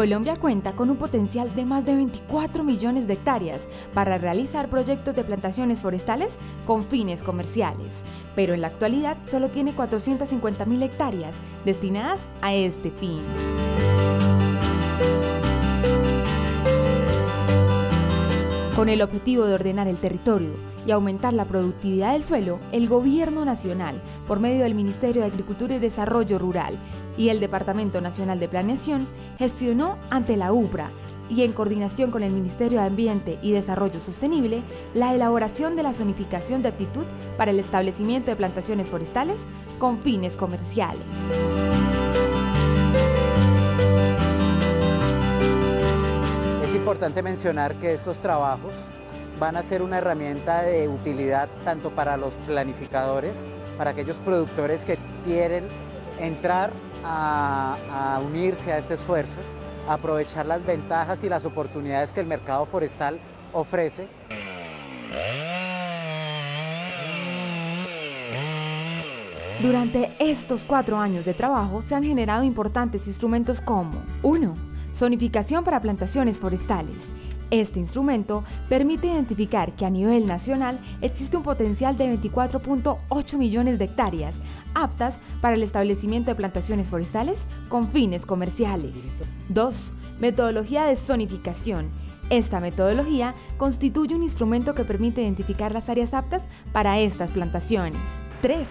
Colombia cuenta con un potencial de más de 24 millones de hectáreas para realizar proyectos de plantaciones forestales con fines comerciales, pero en la actualidad solo tiene 450 mil hectáreas destinadas a este fin. Con el objetivo de ordenar el territorio y aumentar la productividad del suelo, el Gobierno Nacional, por medio del Ministerio de Agricultura y Desarrollo Rural y el Departamento Nacional de Planeación, gestionó ante la UPRA y en coordinación con el Ministerio de Ambiente y Desarrollo Sostenible, la elaboración de la zonificación de aptitud para el establecimiento de plantaciones forestales con fines comerciales. Es importante mencionar que estos trabajos van a ser una herramienta de utilidad tanto para los planificadores, para aquellos productores que quieren entrar a, unirse a este esfuerzo, aprovechar las ventajas y las oportunidades que el mercado forestal ofrece. Durante estos cuatro años de trabajo se han generado importantes instrumentos como 1. Zonificación para plantaciones forestales. Este instrumento permite identificar que a nivel nacional existe un potencial de 24.8 millones de hectáreas aptas para el establecimiento de plantaciones forestales con fines comerciales. 2. Metodología de zonificación. Esta metodología constituye un instrumento que permite identificar las áreas aptas para estas plantaciones. 3.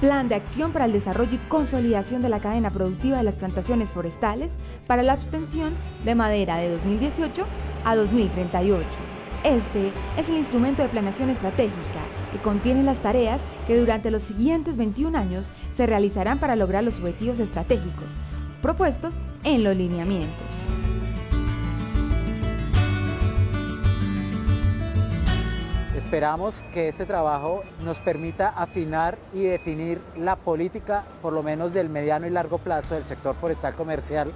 Plan de acción para el desarrollo y consolidación de la cadena productiva de las plantaciones forestales para la abstención de madera de 2018 a 2038. Este es el instrumento de planeación estratégica que contiene las tareas que durante los siguientes 21 años se realizarán para lograr los objetivos estratégicos propuestos en los lineamientos. Esperamos que este trabajo nos permita afinar y definir la política, por lo menos del mediano y largo plazo, del sector forestal comercial,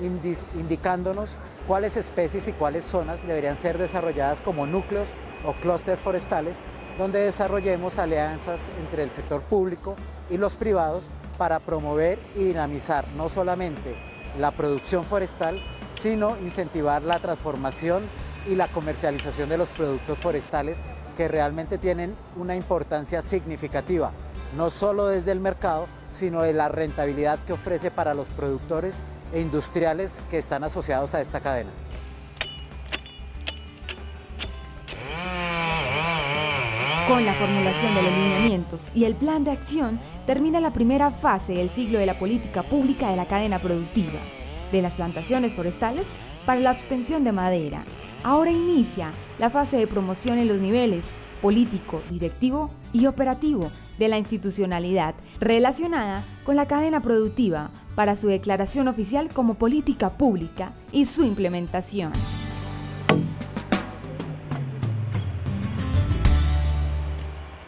indicándonos cuáles especies y cuáles zonas deberían ser desarrolladas como núcleos o clústeres forestales, donde desarrollemos alianzas entre el sector público y los privados para promover y dinamizar no solamente la producción forestal, sino incentivar la transformación y la comercialización de los productos forestales que realmente tienen una importancia significativa, no solo desde el mercado, sino de la rentabilidad que ofrece para los productores e industriales que están asociados a esta cadena. Con la formulación de los lineamientos y el plan de acción, termina la primera fase del siglo de la política pública de la cadena productiva, de las plantaciones forestales para la abstención de madera. Ahora inicia la fase de promoción en los niveles político, directivo y operativo de la institucionalidad relacionada con la cadena productiva para su declaración oficial como política pública y su implementación.